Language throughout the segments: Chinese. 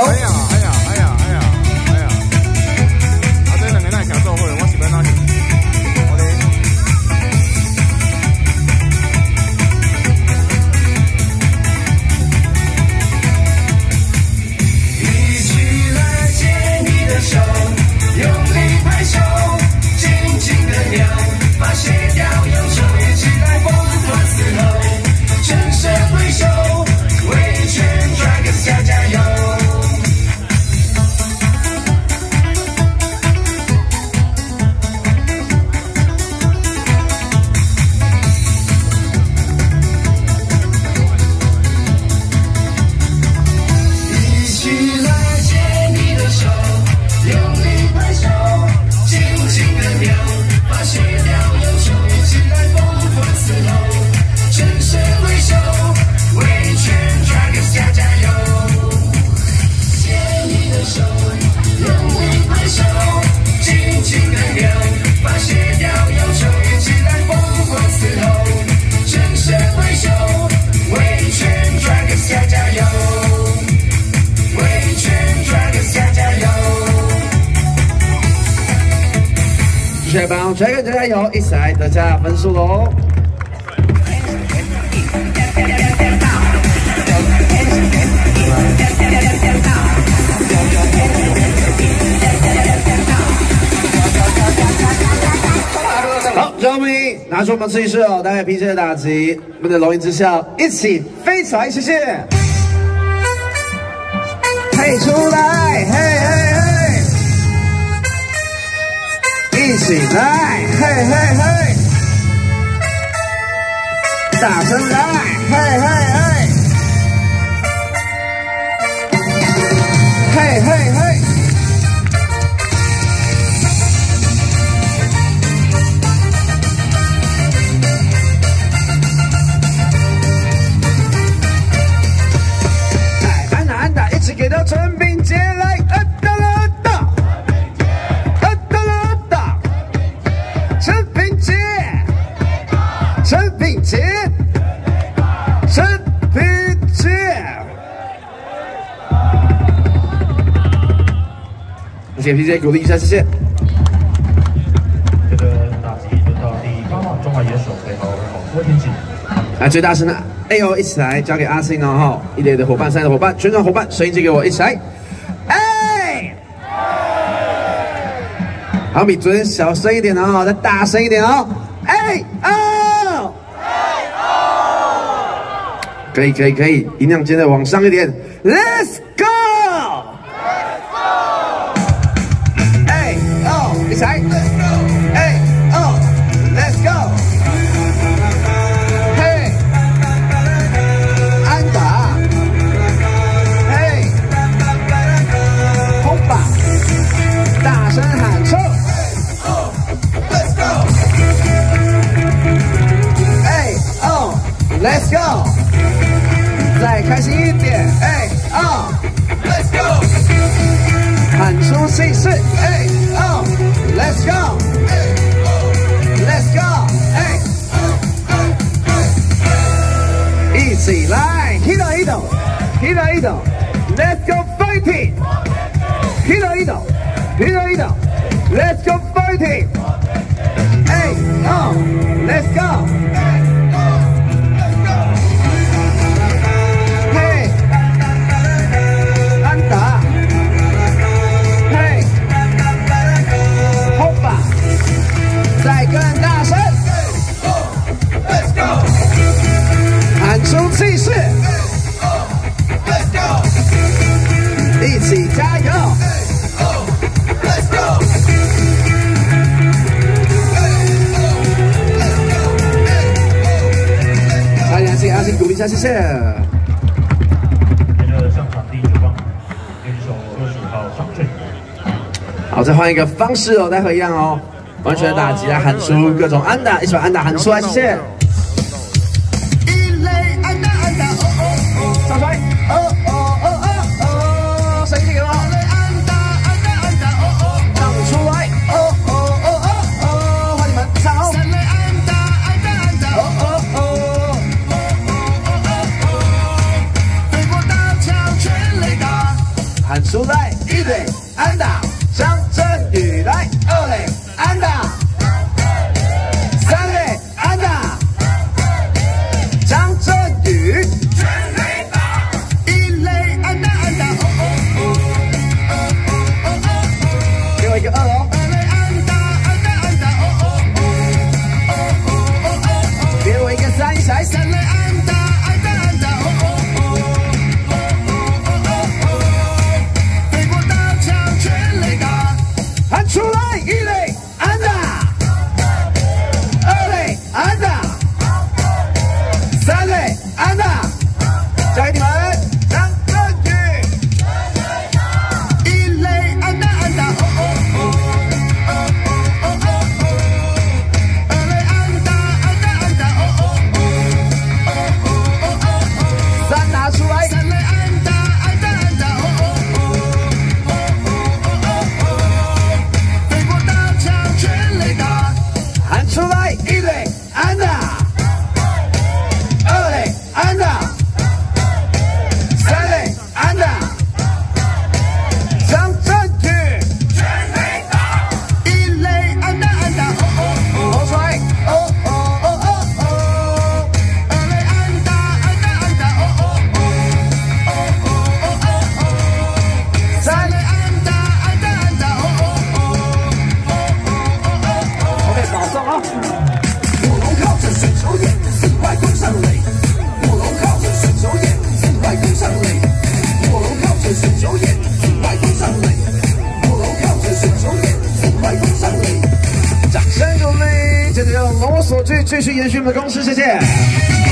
Oh. 帮 Dragon 加油，一起来得加分数喽！好，让我们拿出我们测试哦，大家平时的打击，我们的龙吟之笑，一起飞起来，谢谢！嘿，出来，嘿嘿。一起来，嘿嘿嘿！大声来，嘿嘿嘿！嘿谢谢 P J 鼓励一下，谢谢。这个打击轮到第八号中华野手配合好郭天气。来最大声的，哎呦，一起来交给阿信哦哈，一队的伙伴，三的伙伴，全场伙伴，声音借给我，一起来，哎，好，比昨天小声一点哦，再大声一点哦，哎哦，可以可以可以，音量接的往上一点，Let's go。Let's ，hit 一抖，Let's go fighting，hit 一抖，hit 一抖，Let's go fighting，哎哦，Let's go。 阿信，阿信，阿信，鼓励一下，谢谢。接着上场第一组方，选手二十五号张振宇。好，再换一个方式哦，待会一样哦，完全打击来喊出各种安打，一起把安打喊出来，谢谢。继继续延续我们的公司谢谢。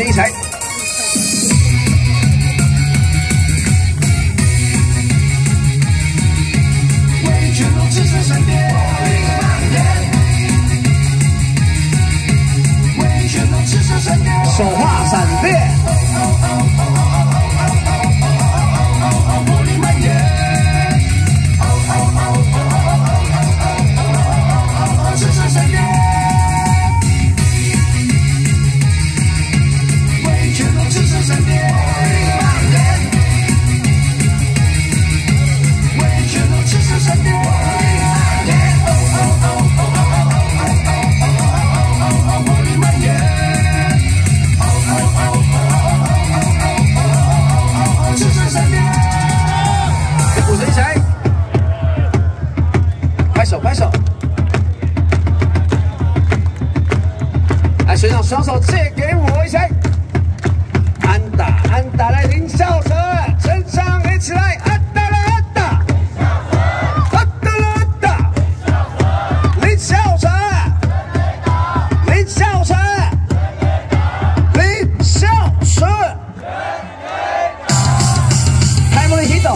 跟一起学长双手借给我一下。安打，安打来林孝成，全场一起来，安打了安打，安打了安打，林孝成，林孝成，林孝成，开幕的 hit，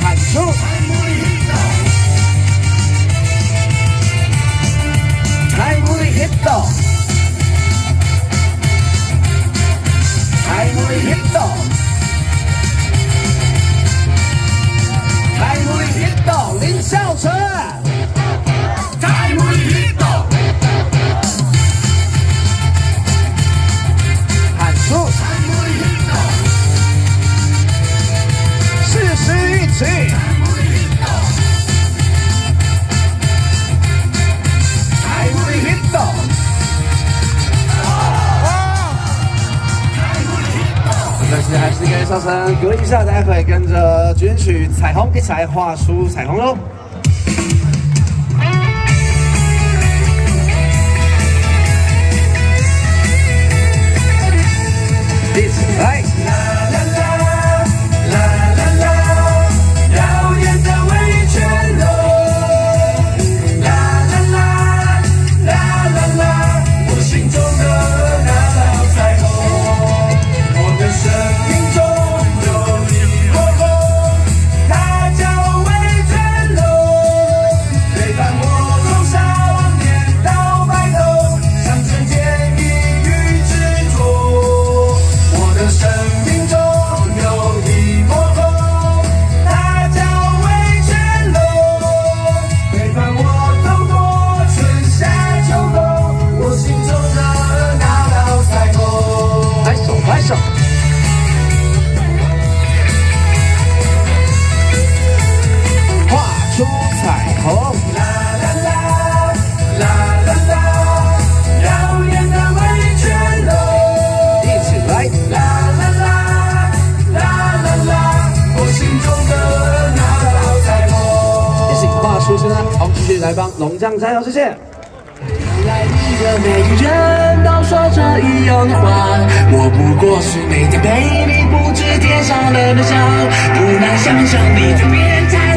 喊出。 또 还是跟上升隔一下，待会跟着军曲《彩虹》一起来画出彩虹喽。一起来。一起画出现在，好，继续来帮龙将加油，谢谢。来你的每个人都说着一样的话，我不过是每天陪你布置天上的灯箱，不难想象你对别人太